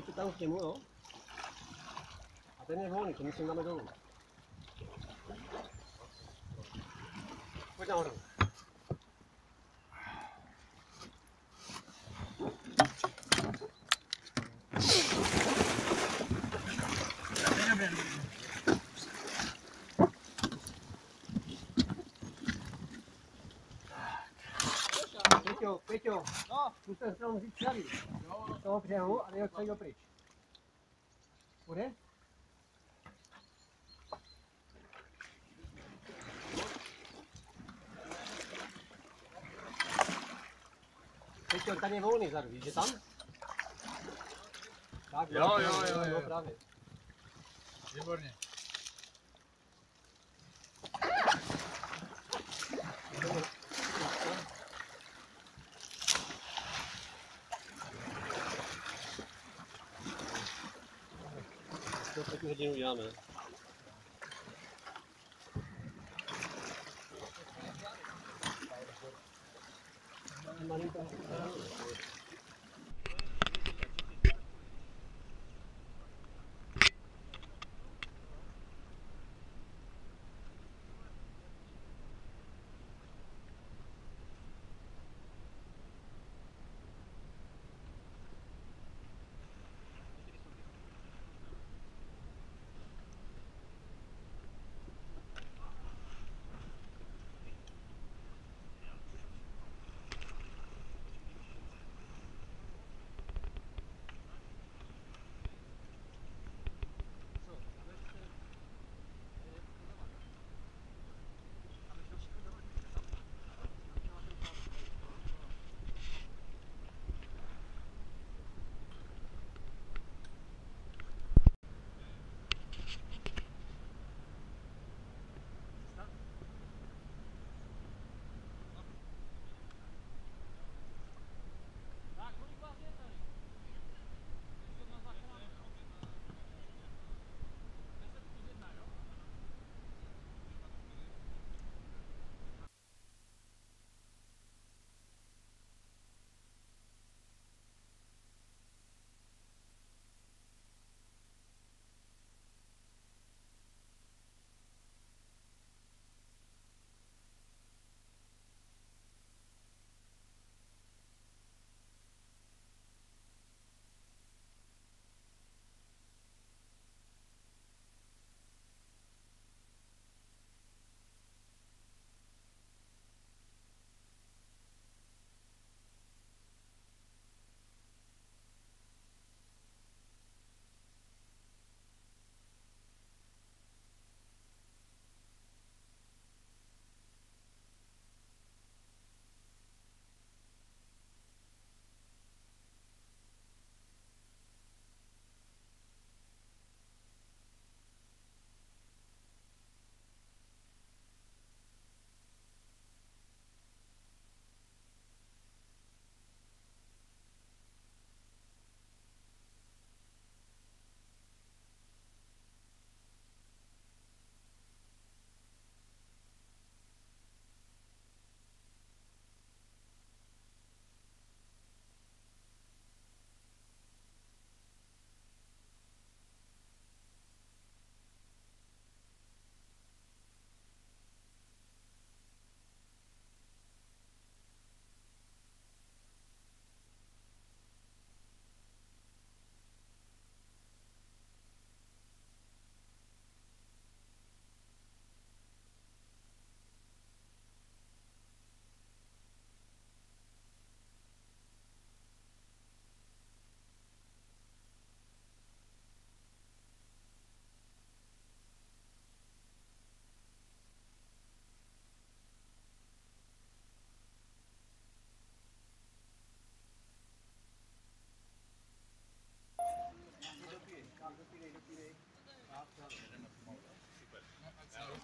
이쪽 따고 깨물어. 아, 때문에 호원이 금식 남아줘. 포장하라고. Peťo, Peťo, no, se tam říct celý. Z toho břehu a ho celý dopryč. Bude? Peťo, tady je volný vzadu, víš, že tam? Tak, Jo, jo, jo, no, jo. právě. Výborně. 就是进入衙门。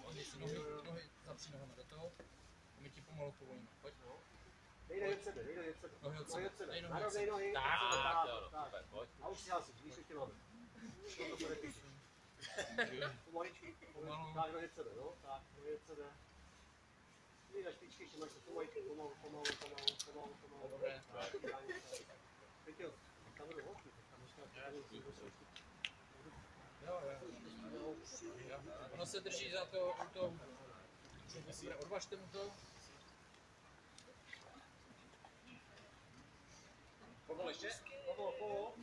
Oni si nohy, nohy zapři nohama do toho a my ti pomalu povolíme. Pojď. Dej nohy od sebe, dej nohy od sebe. Nohy od Nohy sebe, od sebe. dej nohy Na od sebe. nohy. Tak, jo, tak. pojď. A už si hasíš, víš, jak tě máme. To. Pomaličku, Pomalu. tak nohy od sebe, no, tak, nohy od sebe. Ty na špičky, ještě máš to pomaličku, pomalu, pomalu, pomalu, pomalu, pomalu. Dobré. Peťo, tam budou holky, tam ještě tam budou Ono se drží za to, u to, Dobré, odvažte mu to. Povol ještě? Pomalu, pomalu.